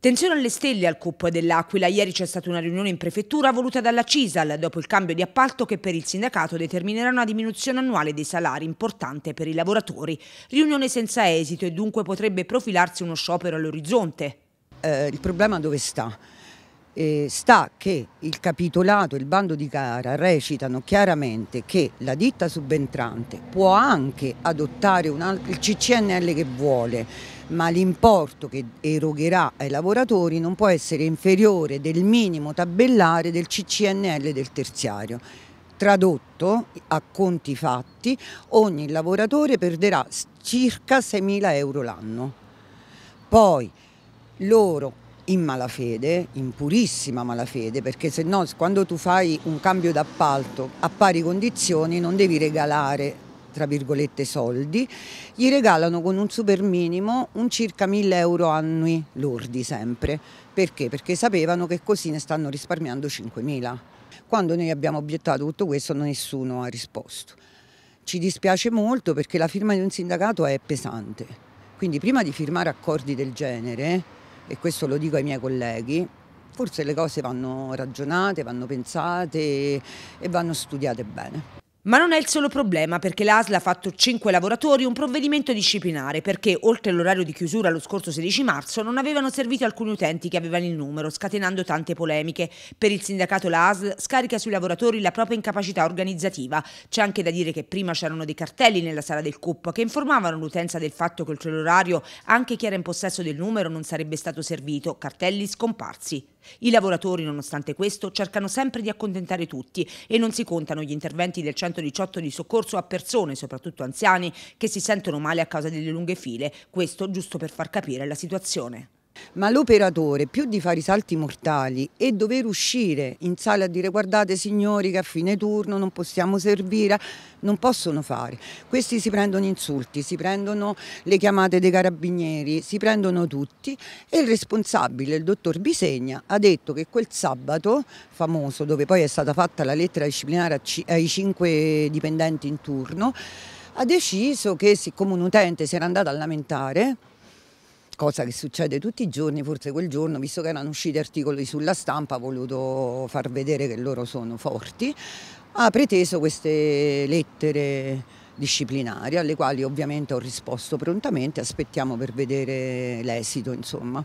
Tensione alle stelle al CUP dell'Aquila. Ieri c'è stata una riunione in prefettura voluta dalla CISAL dopo il cambio di appalto che per il sindacato determinerà una diminuzione annuale dei salari importante per i lavoratori. Riunione senza esito e dunque potrebbe profilarsi uno sciopero all'orizzonte. Eh, il problema dove sta? Eh, sta che il capitolato e il bando di gara recitano chiaramente che la ditta subentrante può anche adottare il CCNL che vuole, ma l'importo che erogherà ai lavoratori non può essere inferiore del minimo tabellare del CCNL del terziario. Tradotto a conti fatti, ogni lavoratore perderà circa 6.000 euro l'anno. Poi loro in malafede, in purissima malafede, perché se no quando tu fai un cambio d'appalto a pari condizioni non devi regalare tra virgolette soldi, gli regalano con un super minimo un circa 1000 euro annui lordi sempre. Perché? Perché sapevano che così ne stanno risparmiando 5000. Quando noi abbiamo obiettato tutto questo nessuno ha risposto. Ci dispiace molto perché la firma di un sindacato è pesante. Quindi prima di firmare accordi del genere, e questo lo dico ai miei colleghi, forse le cose vanno ragionate, vanno pensate e vanno studiate bene. Ma non è il solo problema perché l'ASL ha fatto 5 lavoratori un provvedimento disciplinare perché oltre all'orario di chiusura lo scorso 16 marzo non avevano servito alcuni utenti che avevano il numero scatenando tante polemiche. Per il sindacato la ASL scarica sui lavoratori la propria incapacità organizzativa. C'è anche da dire che prima c'erano dei cartelli nella sala del CUP che informavano l'utenza del fatto che oltre l'orario anche chi era in possesso del numero non sarebbe stato servito, cartelli scomparsi. I lavoratori, nonostante questo, cercano sempre di accontentare tutti e non si contano gli interventi del 118 di soccorso a persone, soprattutto anziani, che si sentono male a causa delle lunghe file, questo giusto per far capire la situazione. Ma l'operatore, più di fare i salti mortali e dover uscire in sala a dire guardate signori che a fine turno non possiamo servire, non possono fare. Questi si prendono insulti, si prendono le chiamate dei carabinieri, si prendono tutti e il responsabile, il dottor Bisegna, ha detto che quel sabato famoso, dove poi è stata fatta la lettera disciplinare ai cinque dipendenti in turno, ha deciso che siccome un utente si era andato a lamentare, cosa che succede tutti i giorni, forse quel giorno, visto che erano usciti articoli sulla stampa, ha voluto far vedere che loro sono forti, ha preteso queste lettere disciplinari alle quali ovviamente ho risposto prontamente, aspettiamo per vedere l'esito insomma.